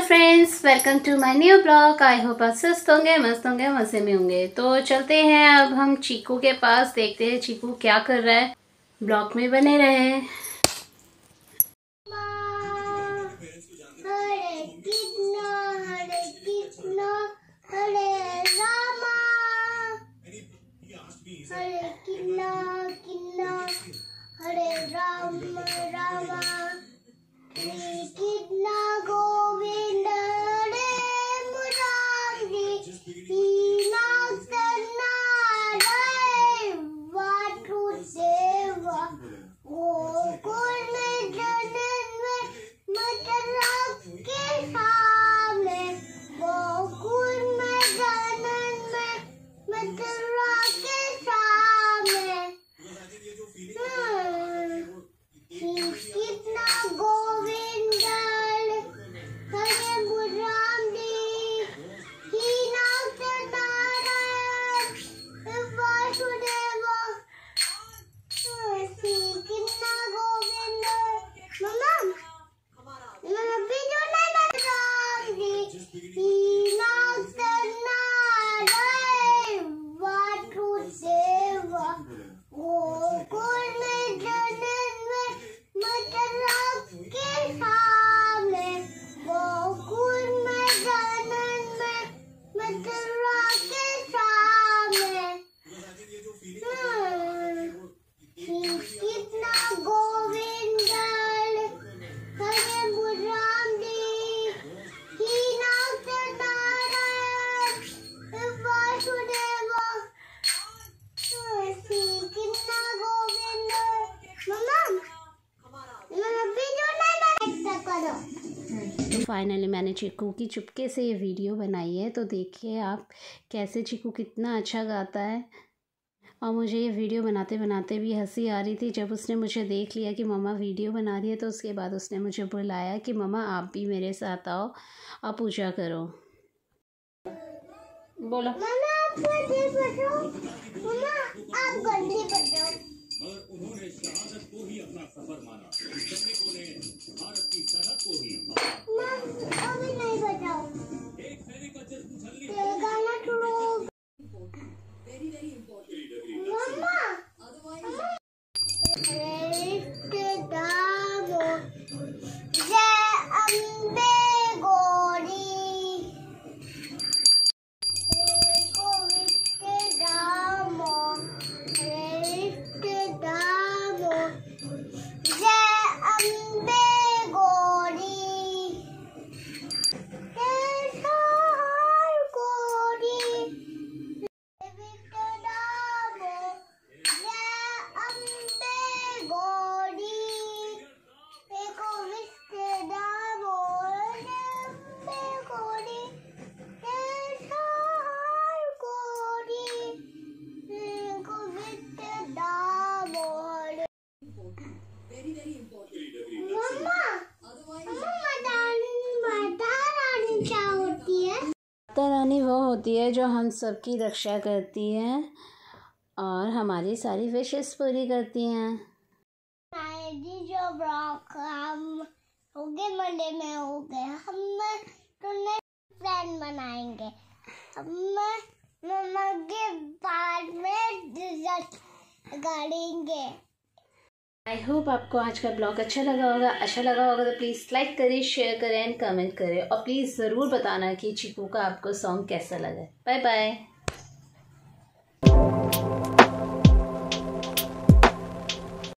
Friends welcome to my new blog I hope आप सुस्त होंगे, मस्त होंगे, मज़े में होंगे। तो चलते हैं अब हम चीकू के पास, देखते हैं चीकू क्या कर रहा है। ब्लॉग में बने रहे। फाइनली मैंने चिकू की चुपके से ये वीडियो बनाई है तो देखिए आप कैसे चीकू कितना अच्छा गाता है। और मुझे ये वीडियो बनाते बनाते भी हँसी आ रही थी। जब उसने मुझे देख लिया कि मम्मा वीडियो बना रही है तो उसके बाद उसने मुझे बुलाया कि मम्मा आप भी मेरे साथ आओ और पूजा करो। बोलो। मम्मा आप गंदी बजाओ मम्मा आप गंदी बजाओ मगर उन्होंने शहादत को ही अपना सफ़र माना। माता रानी वो होती है जो हम सबकी रक्षा करती है और हमारी सारी विशेष पूरी करती हैं। मंडे में हो गए हम तुमने प्लान बनाएँगे हम मम्मा के बाद में आई होप आपको आज का ब्लॉग अच्छा लगा होगा। अच्छा लगा होगा तो प्लीज़ लाइक करें शेयर करें एंड कमेंट करें। और प्लीज़ ज़रूर बताना कि चिकू का आपको सॉन्ग कैसा लगा। Bye bye